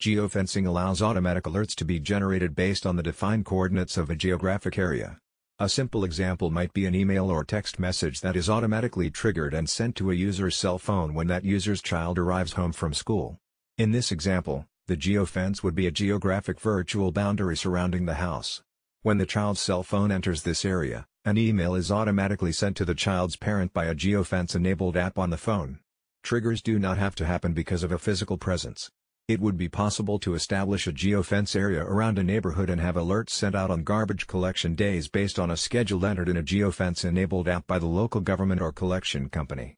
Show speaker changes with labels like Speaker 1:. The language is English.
Speaker 1: Geofencing allows automatic alerts to be generated based on the defined coordinates of a geographic area. A simple example might be an email or text message that is automatically triggered and sent to a user's cell phone when that user's child arrives home from school. In this example, the geofence would be a geographic virtual boundary surrounding the house. When the child's cell phone enters this area, an email is automatically sent to the child's parent by a geofence-enabled app on the phone. Triggers do not have to happen because of a physical presence. It would be possible to establish a geofence area around a neighborhood and have alerts sent out on garbage collection days based on a schedule entered in a geofence-enabled app by the local government or collection company.